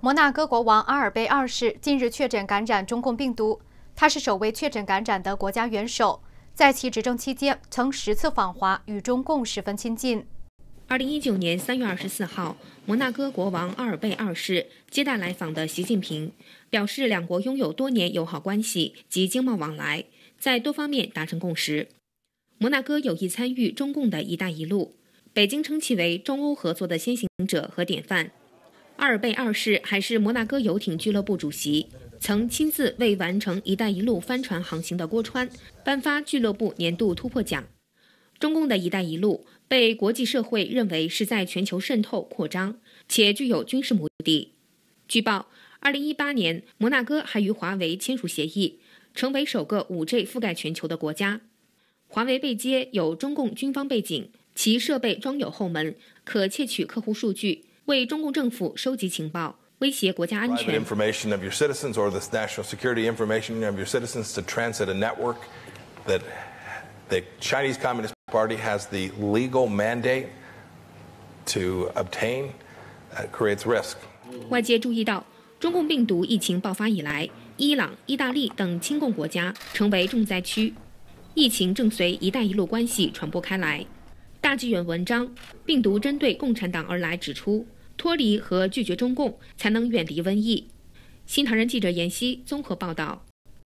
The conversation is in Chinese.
摩纳哥国王阿尔贝二世近日确诊感染中共病毒，他是首位确诊感染的国家元首，在其执政期间曾十次访华，与中共十分亲近。二零一九年三月二十四号，摩纳哥国王阿尔贝二世接待来访的习近平，表示两国拥有多年友好关系及经贸往来，在多方面达成共识。摩纳哥有意参与中共的一带一路，北京称其为中欧合作的先行者和典范。阿尔贝二世还是摩纳哥游艇俱乐部主席，曾亲自为完成“一带一路”帆船航行的郭川颁发俱乐部年度突破奖。中共的一带一路被国际社会认为是在全球渗透扩张，且具有军事目的。据报，二零一八年，摩纳哥还与华为签署协议，成为首个五 G 覆盖全球的国家。华为被接有中共军方背景，其设备装有后门，可窃取客户数据。为中共政府收集情报，威胁国家安全。information of your citizens or the national security information of your citizens to transit a network that the Chinese Communist Party has the legal mandate to obtain creates risk. 外界注意到，中共病毒疫情爆发以来，伊朗、意大利等亲共国家成为重灾区，疫情正随“一带一路”关系传播开来。大纪元文章《病毒针对共产党而来》指出。脱离和拒绝中共，才能远离瘟疫。新唐人记者闫熙综合报道。